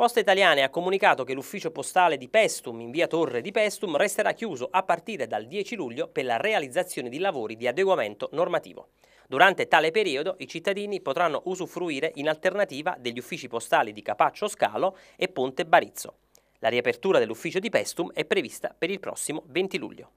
Poste Italiane ha comunicato che l'ufficio postale di Pestum in via Torre di Pestum resterà chiuso a partire dal 10 luglio per la realizzazione di lavori di adeguamento normativo. Durante tale periodo i cittadini potranno usufruire in alternativa degli uffici postali di Capaccio Scalo e Ponte Barizzo. La riapertura dell'ufficio di Pestum è prevista per il prossimo 20 luglio.